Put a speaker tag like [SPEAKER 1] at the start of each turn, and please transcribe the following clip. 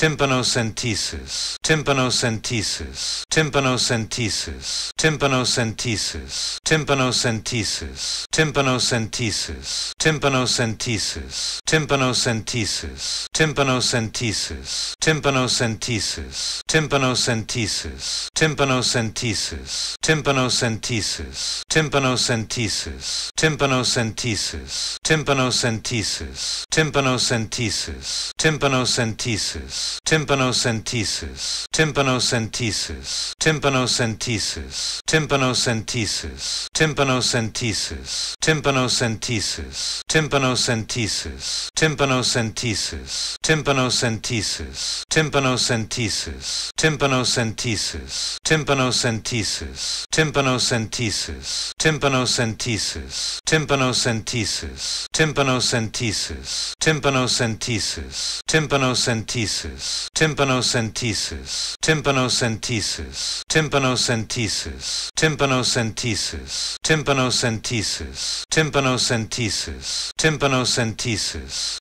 [SPEAKER 1] tympanocentesis, tympanocentesis, tympanocentesis, tympanocentesis, tympanocentesis, tympanocentesis, tympanocentesis, tympanocentesis, tympanocentesis, tympanocentesis, tympanocentesis, tympanocentesis, tympanocentesis, tympanocentesis, tympanocentesis, tympanocentesis, tympanocentesis, tympanocentesis, tympanocentesis, tympanocentesis, tympanocentesis, tympanocentesis, tympanocentesis, tympanocentesis, tympanocentesis, tympanocentesis, tympanocentesis, tympanocentesis, tympanocentesis, tympanocentesis, tympanocentesis, tympanocentesis, tympanocentesis, tympanocentesis, tympanocentesis, tympanocentesis, tympanocentesis, tympanocentesis, tympanocentesis, tympanocentesis, tympanocentesis, tympanocentesis,